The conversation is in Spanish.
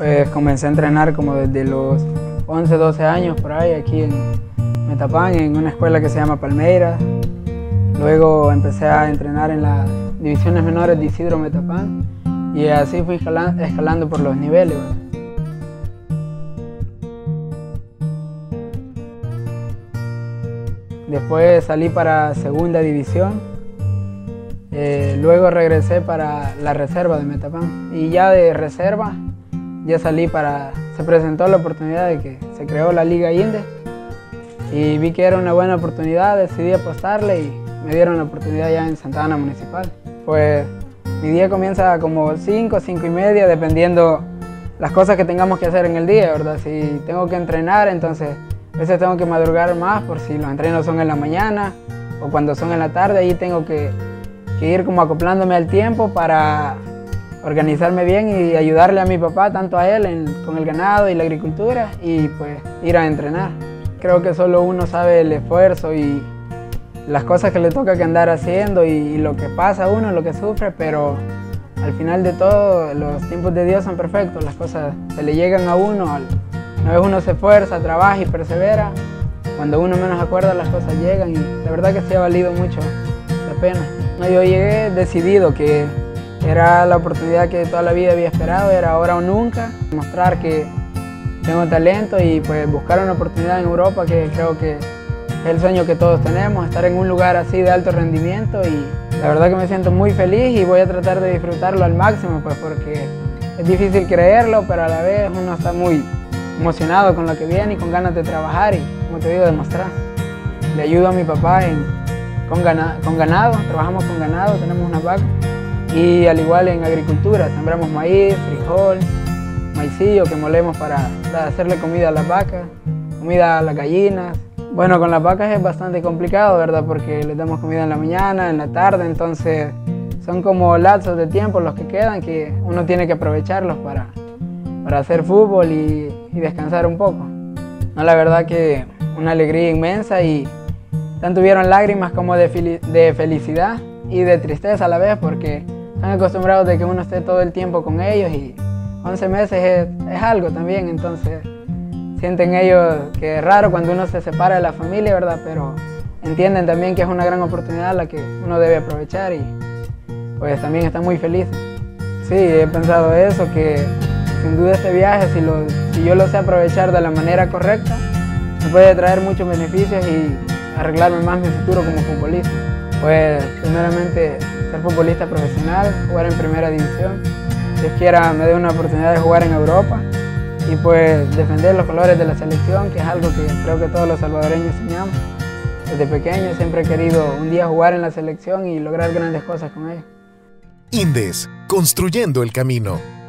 Pues comencé a entrenar como desde los 11, 12 años por ahí aquí en Metapán, en una escuela que se llama Palmeiras. Luego empecé a entrenar en las divisiones menores de Isidro Metapán y así fui escalando, por los niveles. Después salí para segunda división, eh, luego regresé para la reserva de Metapán y ya de reserva ya salí para, se presentó la oportunidad de que se creó la Liga Inde y vi que era una buena oportunidad, decidí apostarle y me dieron la oportunidad ya en Santa Ana Municipal. Pues mi día comienza como 5, 5 y media, dependiendo las cosas que tengamos que hacer en el día, ¿verdad? Si tengo que entrenar, entonces a veces tengo que madrugar más por si los entrenos son en la mañana o cuando son en la tarde, ahí tengo que, que ir como acoplándome al tiempo para organizarme bien y ayudarle a mi papá, tanto a él con el ganado y la agricultura, y pues ir a entrenar. Creo que solo uno sabe el esfuerzo y las cosas que le toca que andar haciendo y, lo que pasa a uno, lo que sufre, pero al final de todo los tiempos de Dios son perfectos, las cosas se le llegan a uno, una vez uno se esfuerza, trabaja y persevera, cuando uno menos acuerda las cosas llegan y la verdad que sí ha valido mucho la pena. yo llegué decidido que era la oportunidad que toda la vida había esperado, era ahora o nunca, mostrar que tengo talento y pues buscar una oportunidad en Europa que creo que es el sueño que todos tenemos, estar en un lugar así de alto rendimiento. Y la verdad que me siento muy feliz y voy a tratar de disfrutarlo al máximo pues porque es difícil creerlo, pero a la vez uno está muy emocionado con lo que viene y con ganas de trabajar y como te digo, demostrar. Le ayudo a mi papá con, con ganado, trabajamos con ganado, tenemos una vaca y al igual en agricultura, sembramos maíz, frijol, maicillo que molemos para, hacerle comida a las vacas, comida a las gallinas. Bueno, con las vacas es bastante complicado, ¿verdad? Porque les damos comida en la mañana, en la tarde, entonces son como lapsos de tiempo los que quedan que uno tiene que aprovecharlos para, para hacer fútbol y, descansar un poco. No, la verdad que una alegría inmensa y tanto hubieron lágrimas como de, de felicidad y de tristeza a la vez porque están acostumbrados de que uno esté todo el tiempo con ellos y 11 meses es, algo también, entonces sienten ellos que es raro cuando uno se separa de la familia, ¿verdad? Pero entienden también que es una gran oportunidad la que uno debe aprovechar y pues también están muy felices. Sí, he pensado eso, que sin duda este viaje, si, lo, si yo lo sé aprovechar de la manera correcta, me puede traer muchos beneficios y arreglarme más mi futuro como futbolista. Pues primeramente ser futbolista profesional, jugar en primera división. Dios quiera me dé una oportunidad de jugar en Europa y pues defender los colores de la selección, que es algo que creo que todos los salvadoreños soñamos. Desde pequeño siempre he querido un día jugar en la selección y lograr grandes cosas con ellos. Indes, construyendo el camino.